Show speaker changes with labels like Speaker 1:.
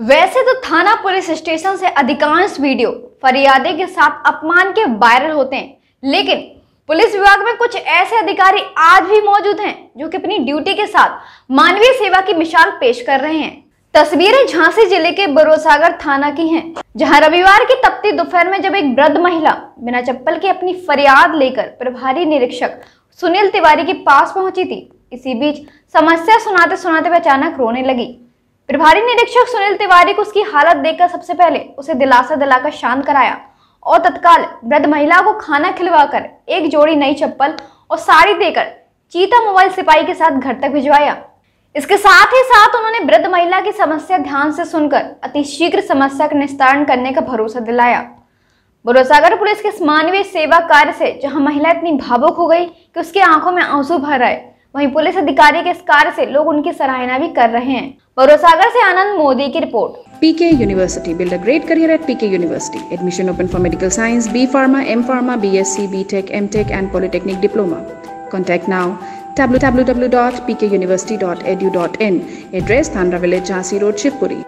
Speaker 1: वैसे तो थाना पुलिस स्टेशन से अधिकांश वीडियो फरियादे के साथ अपमान के वायरल होते हैं, लेकिन पुलिस विभाग में कुछ ऐसे अधिकारी आज भी मौजूद हैं जो कि अपनी ड्यूटी के साथ मानवीय सेवा की मिसाल पेश कर रहे हैं। तस्वीरें झांसी ज़िले के बरोसागर थाना की हैं, जहाँ रविवार की तपती दोपहर में जब एक वृद्ध महिला बिना चप्पल के अपनी फरियाद लेकर प्रभारी निरीक्षक सुनील तिवारी के पास पहुँची थी, इसी बीच समस्या सुनाते सुनाते अचानक रोने लगी। प्रभारी निरीक्षक सुनील तिवारी को उसकी हालत देखकर सबसे पहले उसे दिलासा दिलाकर शांत कराया और तत्काल वृद्ध महिला को खाना खिलवाकर एक जोड़ी नई चप्पल और साड़ी देकर चीता मोबाइल सिपाही के साथ घर तक भिजवाया। इसके साथ ही साथ उन्होंने वृद्ध महिला की समस्या ध्यान से सुनकर अति शीघ्र समस्या का निस्तारण करने का भरोसा दिलाया। बुरोसागर पुलिस के मानवीय सेवा कार्य से जहाँ महिला इतनी भावुक हो गई कि उसकी आँखों में आँसू भर आए वहीं पुलिस अधिकारी के इस कार्य से लोग उनकी सराहना भी कर रहे हैं। बरोसागर से आनंद मोदी की report.
Speaker 2: PK university, build a great career at PK university. Admission open for medical science B pharma M pharma B S C B tech M tech and polytechnic diploma contact now W W W dot PK university dot ed dot in address थाना village Jhansi road Shivpuri